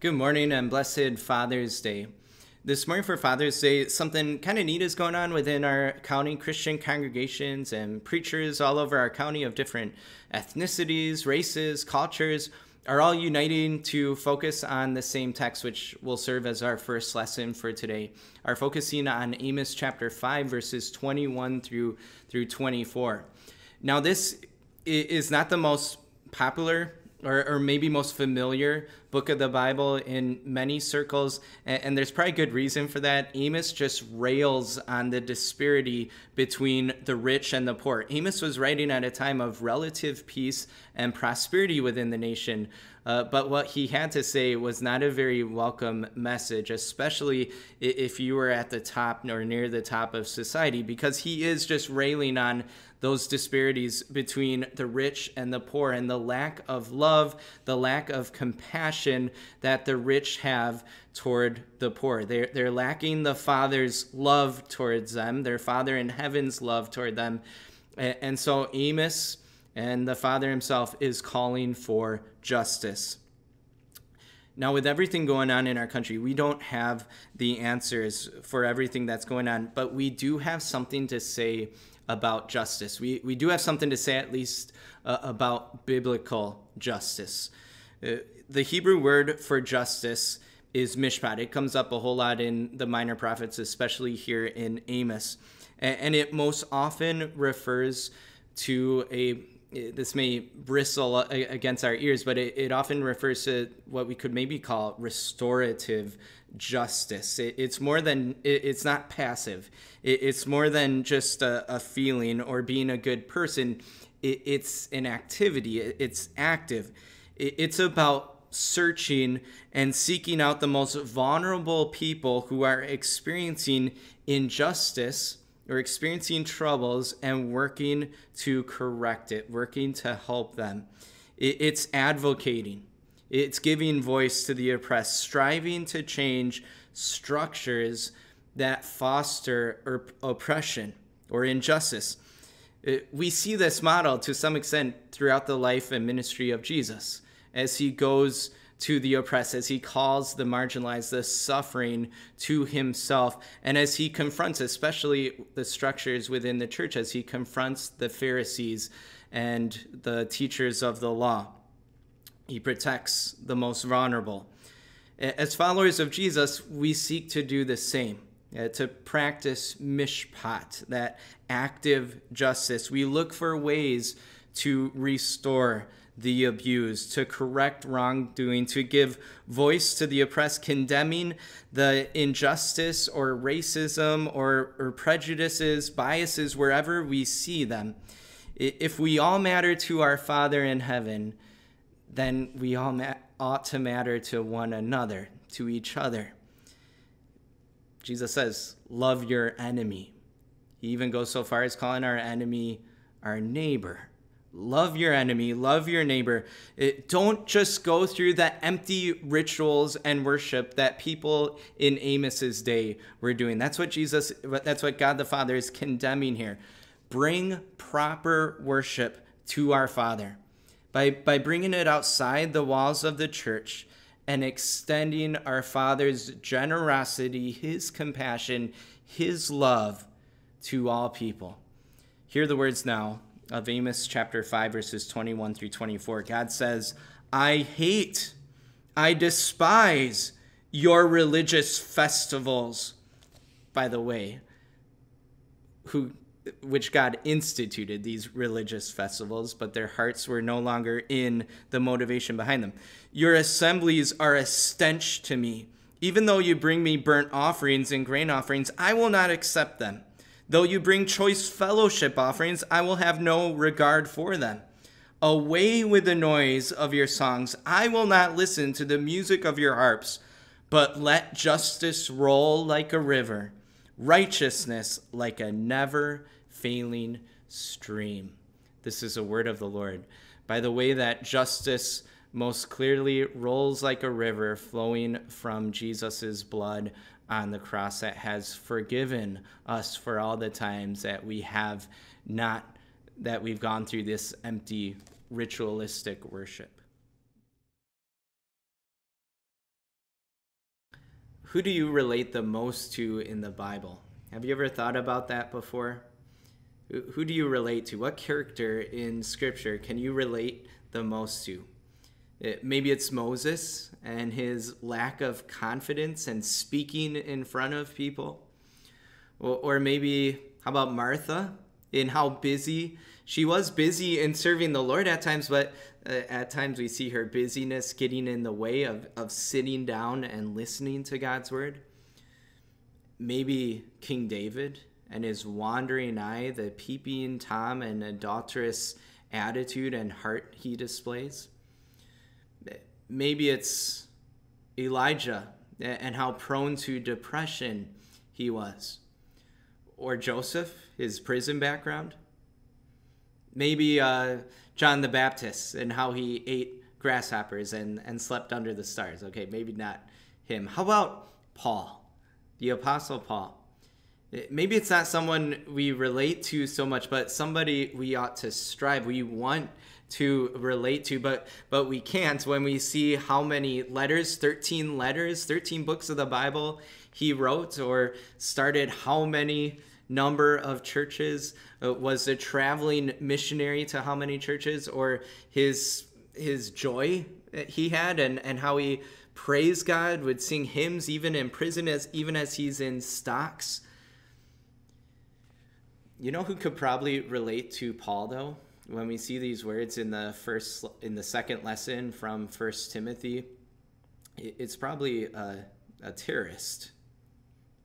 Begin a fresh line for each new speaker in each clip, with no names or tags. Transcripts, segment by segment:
Good morning and blessed Father's Day. This morning for Father's Day, something kind of neat is going on within our county Christian congregations and preachers all over our county of different ethnicities, races, cultures are all uniting to focus on the same text, which will serve as our first lesson for today. Are focusing on Amos chapter 5, verses 21 through, through 24. Now, this is not the most popular or, or maybe most familiar book of the Bible in many circles. And, and, there's probably good reason for that. Amos just rails on the disparity between the rich and the poor. Amos was writing at a time of relative peace and prosperity within the nation. Uh, but what he had to say was not a very welcome message, especially if you were at the top or near the top of society, because he is just railing on those disparities between the rich and the poor and the lack of love, the lack of compassion that the rich have toward the poor. They're, they're lacking the Father's love towards them, their Father in heaven's love toward them. And, so Amos and the Father himself is calling for justice. Now, with everything going on in our country, we don't have the answers for everything that's going on, but we do have something to say about justice. We, we do have something to say, at least, uh, about biblical justice. Uh, the Hebrew word for justice is mishpat. It comes up a whole lot in the minor prophets, especially here in Amos. And, and it most often refers to a this may bristle against our ears, but it, it, often refers to what we could maybe call restorative justice. It, it's more than, it, it's not passive. it's more than just a, a, feeling or being a good person. it's an activity, it's active. it's about searching and seeking out the most vulnerable people who are experiencing injustice or experiencing troubles and working to correct it, working to help them. It's advocating, it's giving voice to the oppressed, striving to change structures that foster oppression or injustice. Uh, we see this model to some extent throughout the life and ministry of Jesus as he goes to the oppressed, as he calls the marginalized, the suffering to himself, and as he confronts, especially the structures within the church, as he confronts the Pharisees and the teachers of the law. He protects the most vulnerable. As followers of Jesus, we seek to do the same. Uh, to practice mishpat, that active justice. We look for ways to restore the abused, to correct wrongdoing, to give voice to the oppressed, condemning the injustice or racism or, or prejudices, biases, wherever we see them. If we all matter to our Father in heaven, then we all ma- ought to matter to one another, to each other. Jesus says, Love your enemy. He even goes so far as calling our enemy our neighbor. Love your enemy, love your neighbor. It, don't just go through the empty rituals and worship that people in Amos's day were doing. That's what Jesus, that's what God the Father is condemning here. Bring proper worship to our Father by, by bringing it outside the walls of the church and extending our Father's generosity, His compassion, His love to all people. Hear the words now of Amos chapter 5, verses 21 through 24. God says, I hate, I despise your religious festivals. By the way, who which God instituted these religious festivals, but their hearts were no longer in the motivation behind them. Your assemblies are a stench to me. Even though you bring me burnt offerings and grain offerings, I will not accept them. Though you bring choice fellowship offerings, I will have no regard for them. Away with the noise of your songs. I will not listen to the music of your harps, but let justice roll like a river, righteousness like a never failing stream. This is a word of the Lord. By the way that justice most clearly rolls like a river flowing from Jesus' blood on the cross that has forgiven us for all the times that we have not, that we've gone through this empty ritualistic worship. who do you relate the most to in the Bible? Have you ever thought about that before? Who do you relate to? What character in Scripture can you relate the most to? It, maybe it's Moses and his lack of confidence and speaking in front of people. Or, or maybe, how about Martha in how busy she was busy in serving the Lord at times, but uh, at times we see her busyness getting in the way of, of sitting down and listening to God's word. Maybe King David and his wandering eye, the peeping Tom and adulterous attitude and heart he displays. Maybe it's Elijah and how prone to depression he was. Or Joseph, his prison background. Maybe uh, John the Baptist and how he ate grasshoppers and, and slept under the stars. Okay, maybe not him. How about Paul, the Apostle Paul? Maybe it's not someone we relate to so much, but somebody we ought to strive. We want to relate to, but but we can't when we see how many letters, 13 letters, 13 books of the Bible he wrote or started how many number of churches, uh, was a traveling missionary to how many churches or his his joy he had and and how he praised God, would sing hymns even in prison as even as he's in stocks you know who could probably relate to Paul though? When we see these words in the first in the second lesson from First Timothy, it's probably a, a terrorist,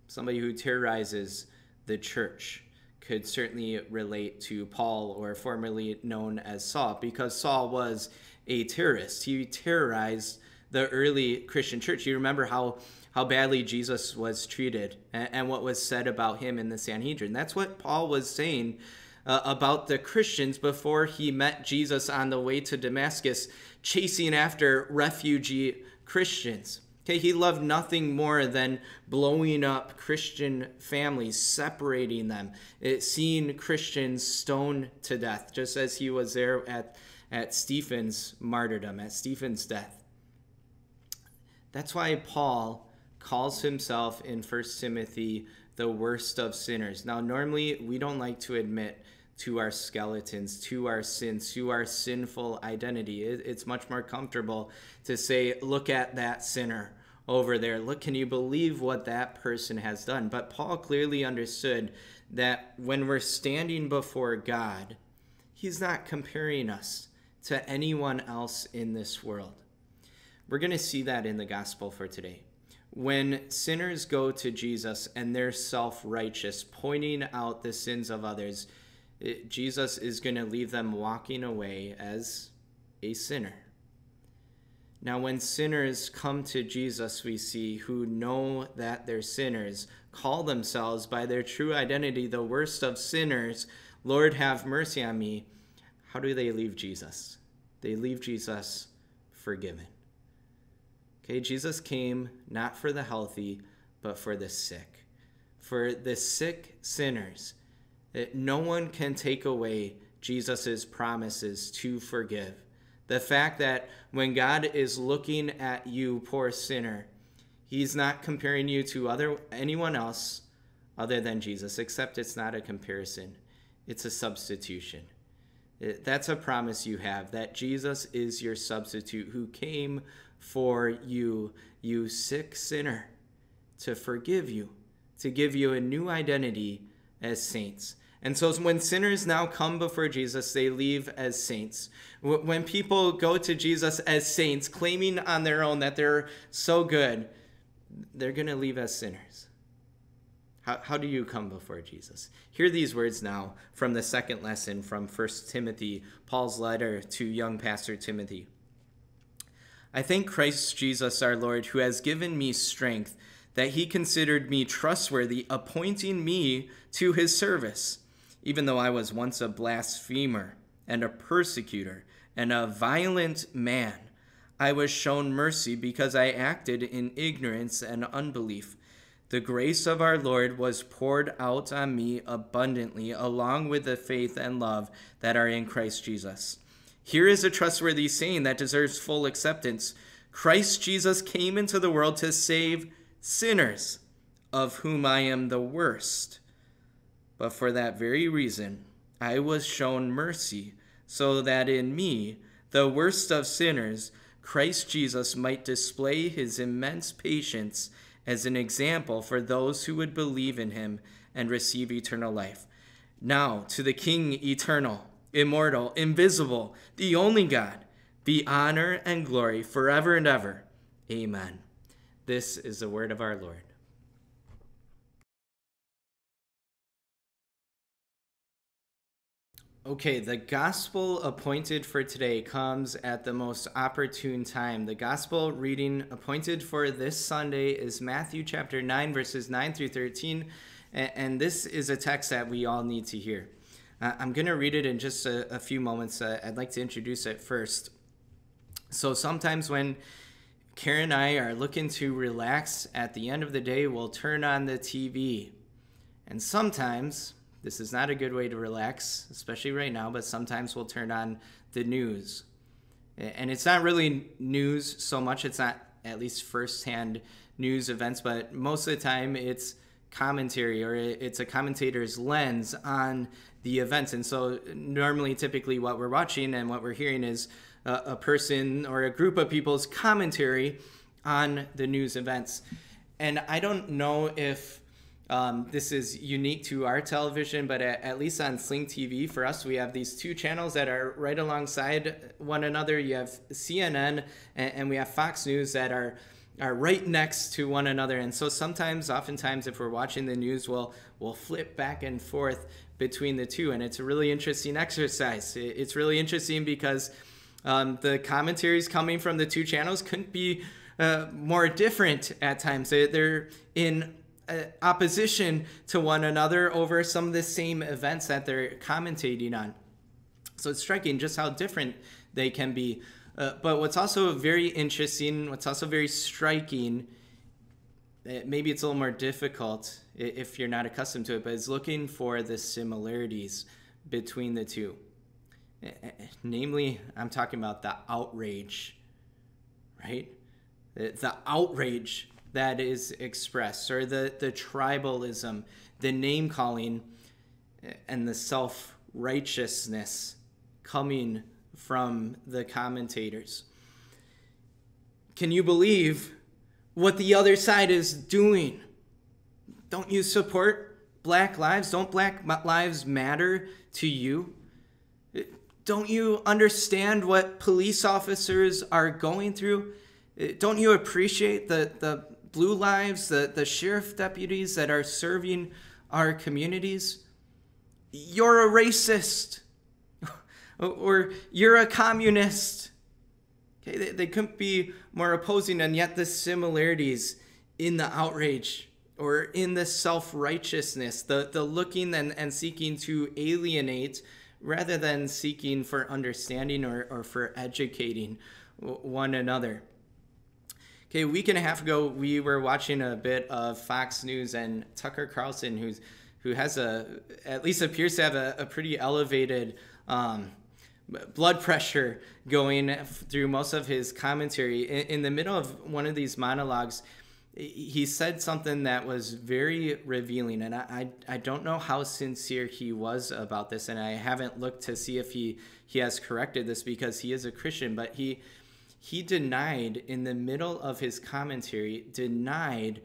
somebody who terrorizes the church could certainly relate to Paul, or formerly known as Saul, because Saul was a terrorist. He terrorized the early Christian church. You remember how how badly Jesus was treated and, and what was said about him in the Sanhedrin. That's what Paul was saying uh, about the Christians before he met Jesus on the way to Damascus, chasing after refugee Christians. Okay, he loved nothing more than blowing up Christian families, separating them, it, seeing Christians stoned to death, just as he was there at, at Stephen's martyrdom, at Stephen's death. That's why Paul calls himself in First Timothy the worst of sinners. Now, normally we don't like to admit to our skeletons, to our sins, to our sinful identity. It's much more comfortable to say, look at that sinner over there. Look, can you believe what that person has done? But Paul clearly understood that when we're standing before God, he's not comparing us to anyone else in this world. We're going to see that in the gospel for today when sinners go to Jesus and they're self righteous, pointing out the sins of others, it, Jesus is going to leave them walking away as a sinner. Now, when sinners come to Jesus, we see who know that they're sinners, call themselves by their true identity the worst of sinners, Lord, have mercy on me. How do they leave Jesus? They leave Jesus forgiven. Okay, Jesus came not for the healthy, but for the sick. For the sick sinners. That No one can take away Jesus' promises to forgive. The fact that when God is looking at you, poor sinner, he's not comparing you to other anyone else other than Jesus, except it's not a comparison. It's a substitution. That's a promise you have that Jesus is your substitute who came for you, you sick sinner, to forgive you, to give you a new identity as saints. And so when sinners now come before Jesus, they leave as saints. When people go to Jesus as saints, claiming on their own that they're so good, they're going to leave as sinners. How, how do you come before Jesus? Hear these words now from the second lesson from 1 Timothy, Paul's letter to young pastor Timothy. I thank Christ Jesus our Lord, who has given me strength, that he considered me trustworthy, appointing me to his service, even though I was once a blasphemer and a persecutor and a violent man. I was shown mercy because I acted in ignorance and unbelief. The grace of our Lord was poured out on me abundantly, along with the faith and love that are in Christ Jesus. Here is a trustworthy saying that deserves full acceptance Christ Jesus came into the world to save sinners, of whom I am the worst. But for that very reason, I was shown mercy, so that in me, the worst of sinners, Christ Jesus might display his immense patience as an example for those who would believe in him and receive eternal life. Now, to the King eternal, immortal, invisible, the only God, be honor and glory forever and ever. Amen. This is the word of our Lord. Okay, the gospel appointed for today comes at the most opportune time. The gospel reading appointed for this Sunday is Matthew chapter 9, verses 9 through 13. And this is a text that we all need to hear. Uh, I'm going to read it in just a, a few moments. Uh, I'd like to introduce it first. So, sometimes when Karen and I are looking to relax at the end of the day, we'll turn on the TV. And sometimes this is not a good way to relax, especially right now, but sometimes we'll turn on the news. And it's not really news so much, it's not at least firsthand news events, but most of the time it's commentary or it's a commentator's lens on the events. And so, normally, typically, what we're watching and what we're hearing is a, a person or a group of people's commentary on the news events. And I don't know if um, this is unique to our television, but at, at, least on Sling TV, for us, we have these two channels that are right alongside one another. You have CNN and, and, we have Fox News that are are right next to one another. And so sometimes, oftentimes, if we're watching the news, we'll we'll flip back and forth between the two, and it's a really interesting exercise. It's really interesting because um, the commentaries coming from the two channels couldn't be uh, more different at times. They're in uh, opposition to one another over some of the same events that they're commentating on. So it's striking just how different they can be. Uh, but what's also very interesting, what's also very striking, uh, maybe it's a little more difficult if you're not accustomed to it, but is looking for the similarities between the two. Uh, namely, I'm talking about the outrage, right? The outrage that is expressed, or the, the tribalism, the name calling, and the self righteousness coming from the commentators. Can you believe what the other side is doing? Don't you support black lives? Don't black lives matter to you? Don't you understand what police officers are going through? Don't you appreciate the, the blue lives, the, the sheriff deputies that are serving our communities, you're a racist or you're a communist. Okay, they, they couldn't be more opposing, and yet the similarities in the outrage or in the self righteousness, the, the looking and, and seeking to alienate rather than seeking for understanding or, or for educating one another. Okay, a week and a half ago, we were watching a bit of Fox News and Tucker Carlson, who's who has a at least appears to have a, a pretty elevated um, blood pressure going through most of his commentary. In, in, the middle of one of these monologues, he said something that was very revealing, and I, I, I don't know how sincere he was about this, and I haven't looked to see if he he has corrected this because he is a Christian, but he he denied in the middle of his commentary denied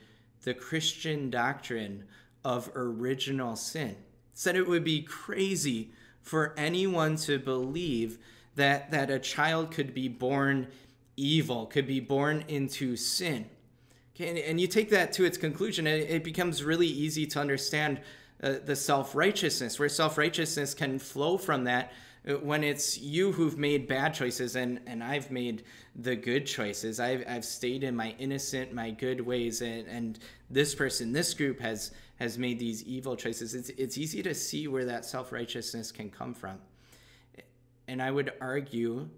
the christian doctrine of original sin said it would be crazy for anyone to believe that that a child could be born evil could be born into sin okay and, and you take that to its conclusion it, it becomes really easy to understand uh, the self-righteousness where self-righteousness can flow from that uh, when it's you who've made bad choices and, and I've made the good choices. I've, I've stayed in my innocent, my good ways, and, and this person, this group has has made these evil choices. It's, it's easy to see where that self righteousness can come from. And I would argue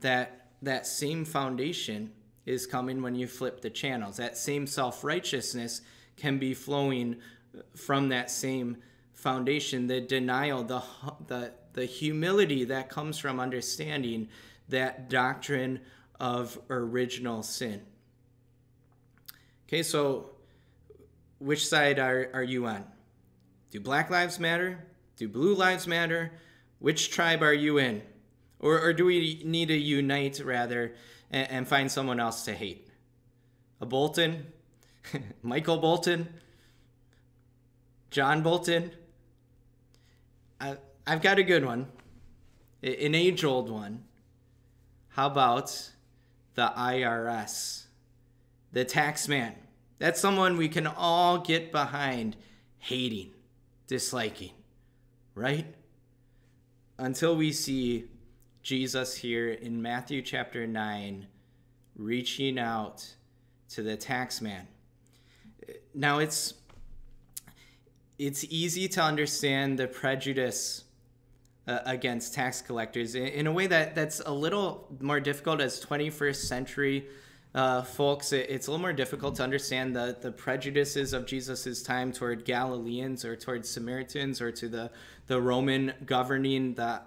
that that same foundation is coming when you flip the channels. That same self righteousness can be flowing from that same foundation, the denial, the, the, the humility that comes from understanding that doctrine of original sin. Okay, so which side are, are you on? Do black lives matter? Do blue lives matter? Which tribe are you in? Or, or do we need to unite rather and, and find someone else to hate? A Bolton? Michael Bolton? John Bolton? I, I've got a good one, an age old one. How about the IRS, the tax man? That's someone we can all get behind hating, disliking, right? Until we see Jesus here in Matthew chapter 9 reaching out to the tax man. Now it's it's easy to understand the prejudice uh, against tax collectors in, in, a way that that's a little more difficult as 21st century uh, folks. It, it's a little more difficult to understand the, the prejudices of Jesus's time toward Galileans or toward Samaritans or to the, the Roman governing the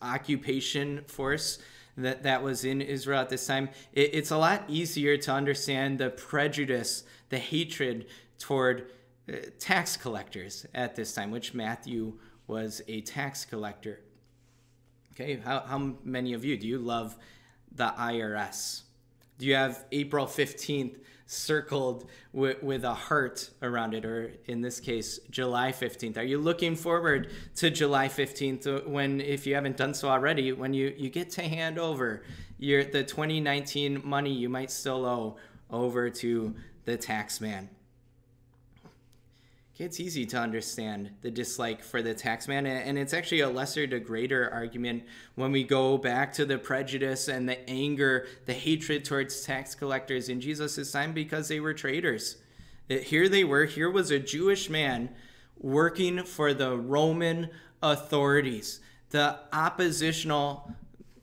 occupation force that, that was in Israel at this time. It, it's a lot easier to understand the prejudice, the hatred toward uh, tax collectors at this time, which Matthew was a tax collector. Okay, how, how many of you do you love the IRS? Do you have April 15th circled with, with a heart around it, or in this case, July 15th? Are you looking forward to July 15th uh, when, if you haven't done so already, when you, you get to hand over your the 2019 money you might still owe over to the tax man? It's easy to understand the dislike for the taxman, and it's actually a lesser to greater argument when we go back to the prejudice and the anger, the hatred towards tax collectors in Jesus' time because they were traitors. Here they were, here was a Jewish man working for the Roman authorities, the oppositional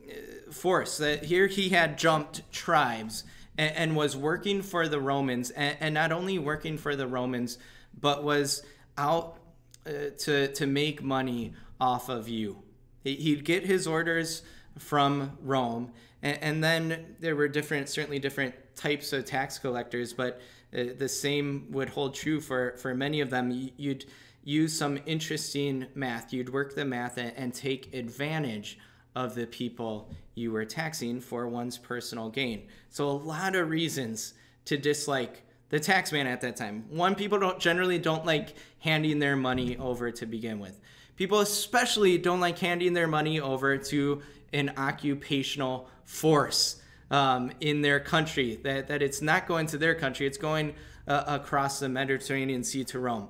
uh, force. That here he had jumped tribes and, was working for the Romans, and not only working for the Romans but was out uh, to, to make money off of you. He'd get his orders from Rome, and, and then there were different, certainly different types of tax collectors, but uh, the same would hold true for, for many of them. You'd use some interesting math, you'd work the math and, and take advantage of the people you were taxing for one's personal gain. So, a lot of reasons to dislike the tax man at that time. One, people don't generally don't like handing their money over to begin with. People especially don't like handing their money over to an occupational force um, in their country. That that it's not going to their country; it's going uh, across the Mediterranean Sea to Rome.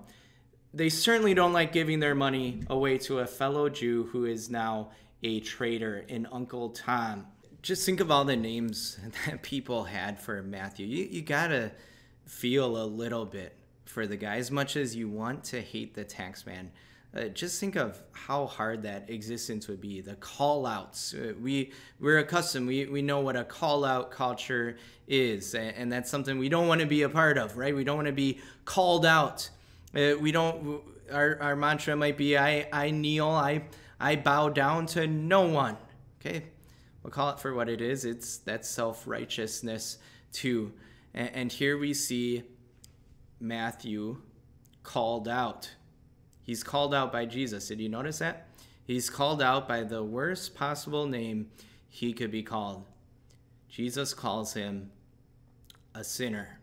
They certainly don't like giving their money away to a fellow Jew who is now a traitor, an Uncle Tom. Just think of all the names that people had for Matthew. You you gotta feel a little bit for the guy as much as you want to hate the tax man uh, just think of how hard that existence would be the call outs uh, we we're accustomed we, we know what a call out culture is and, and that's something we don't want to be a part of right? We don't want to be called out. Uh, we don't our, our mantra might be i i kneel i i bow down to no one okay? We'll call it for what it is it's that self-righteousness too and, and here we see Matthew called out. He's called out by Jesus. Did you notice that? He's called out by the worst possible name he could be called. Jesus calls him a sinner.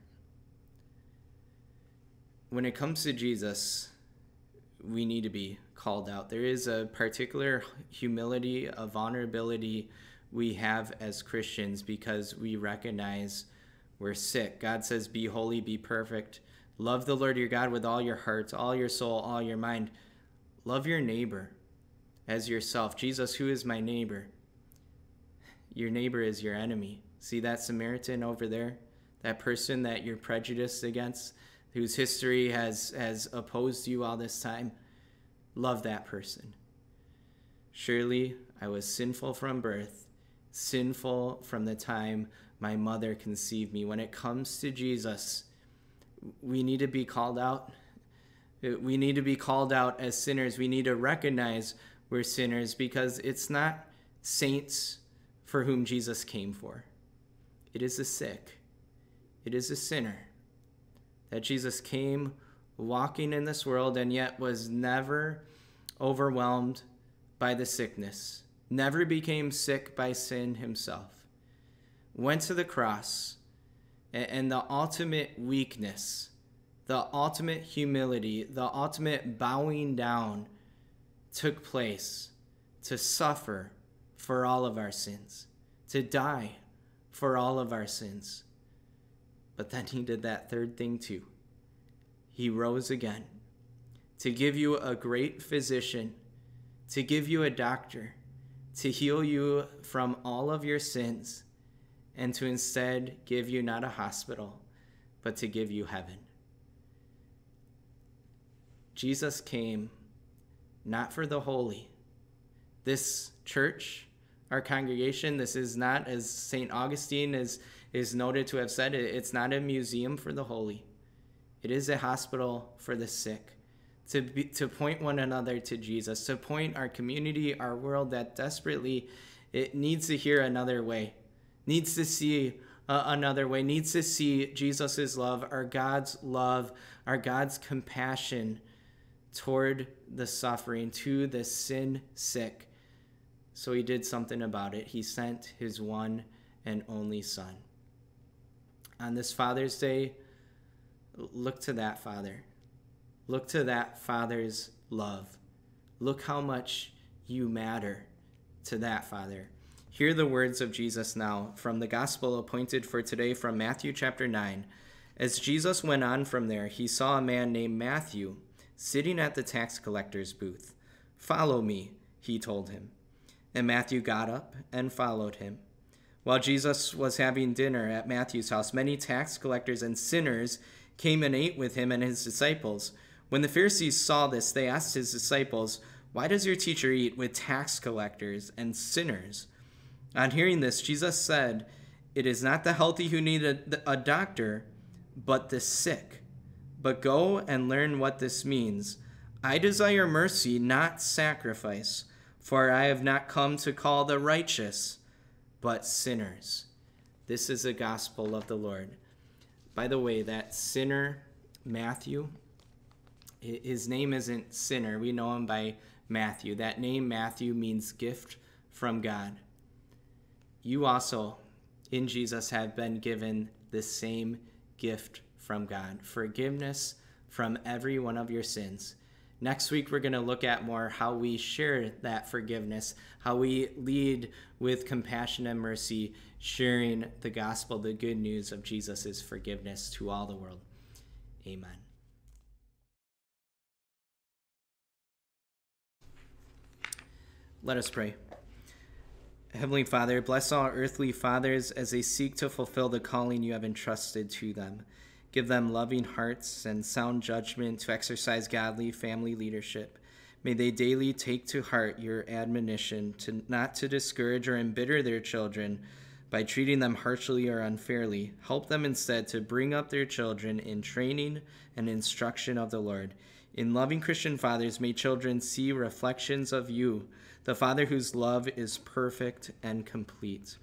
When it comes to Jesus, we need to be called out. There is a particular humility, a vulnerability we have as Christians because we recognize we're sick. God says, Be holy, be perfect. Love the Lord your God with all your heart, all your soul, all your mind. Love your neighbor as yourself. Jesus, who is my neighbor? Your neighbor is your enemy. See that Samaritan over there? That person that you're prejudiced against, whose history has, has opposed you all this time? Love that person. Surely I was sinful from birth, sinful from the time my mother conceived me. When it comes to Jesus, we need to be called out. We need to be called out as sinners. We need to recognize we're sinners because it's not saints for whom Jesus came for. It is the sick. It is a sinner. that Jesus came walking in this world and yet was never overwhelmed by the sickness, never became sick by sin himself, went to the cross, and the ultimate weakness, the ultimate humility, the ultimate bowing down took place to suffer for all of our sins, to die for all of our sins. But then he did that third thing too. He rose again to give you a great physician, to give you a doctor, to heal you from all of your sins, and to instead give you not a hospital, but to give you heaven. Jesus came not for the holy. This church, our congregation, this is not, as St. Augustine is, is noted to have said, it's not a museum for the holy. It is a hospital for the sick. To, be, to point one another to Jesus, to point our community, our world that desperately it needs to hear another way, needs to see uh, another way, needs to see Jesus' love, our God's love, our God's compassion toward the suffering, to the sin sick. So he did something about it. He sent his one and only Son. On this Father's Day, look to that Father. Look to that Father's love. Look how much you matter to that Father. Hear the words of Jesus now from the gospel appointed for today from Matthew chapter 9. As Jesus went on from there, he saw a man named Matthew sitting at the tax collector's booth. Follow me, he told him. And Matthew got up and followed him. While Jesus was having dinner at Matthew's house, many tax collectors and sinners came and ate with him and his disciples. When the Pharisees saw this, they asked his disciples, Why does your teacher eat with tax collectors and sinners? On hearing this, Jesus said, It is not the healthy who need a, a doctor, but the sick. But go and learn what this means. I desire mercy, not sacrifice, for I have not come to call the righteous, but sinners. This is the gospel of the Lord. By the way, that sinner, Matthew, his name isn't Sinner. We know him by Matthew. That name, Matthew, means gift from God. You also, in Jesus, have been given the same gift from God, forgiveness from every one of your sins. Next week, we're going to look at more how we share that forgiveness, how we lead with compassion and mercy, sharing the gospel, the good news of Jesus' forgiveness to all the world. Amen. Let us pray. Heavenly Father, bless all earthly fathers as they seek to fulfill the calling you have entrusted to them. Give them loving hearts and sound judgment to exercise godly family leadership. May they daily take to heart your admonition to not to discourage or embitter their children by treating them harshly or unfairly. Help them instead to bring up their children in training and instruction of the Lord. In loving Christian fathers, may children see reflections of you, the Father whose love is perfect and complete.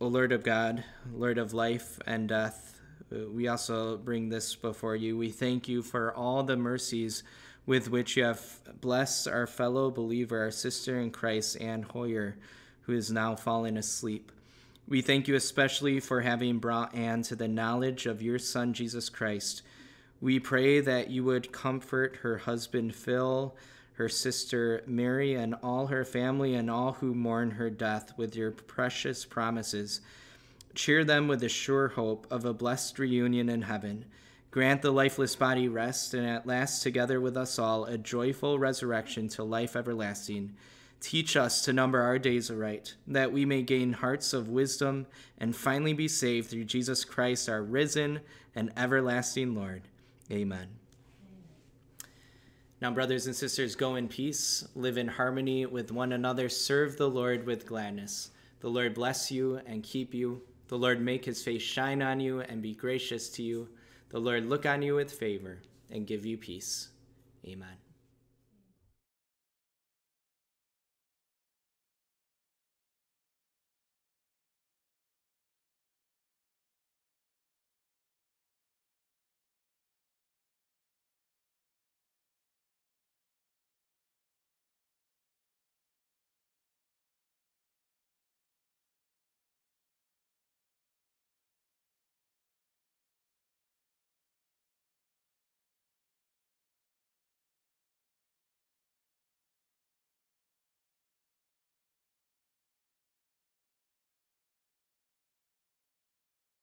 O Lord of God, Lord of life and death, we also bring this before you. We thank you for all the mercies with which you have blessed our fellow believer, our sister in Christ, Anne Hoyer, who is now fallen asleep. We thank you especially for having brought Anne to the knowledge of your Son, Jesus Christ. We pray that you would comfort her husband, Phil, her sister, Mary, and all her family, and all who mourn her death with your precious promises cheer them with the sure hope of a blessed reunion in heaven. Grant the lifeless body rest, and at last, together with us all, a joyful resurrection to life everlasting. Teach us to number our days aright, that we may gain hearts of wisdom and finally be saved through Jesus Christ, our risen and everlasting Lord. Amen. Now, brothers and sisters, go in peace, live in harmony with one another, serve the Lord with gladness. The Lord bless you and keep you. The Lord make his face shine on you and be gracious to you. The Lord look on you with favor and give you peace. Amen.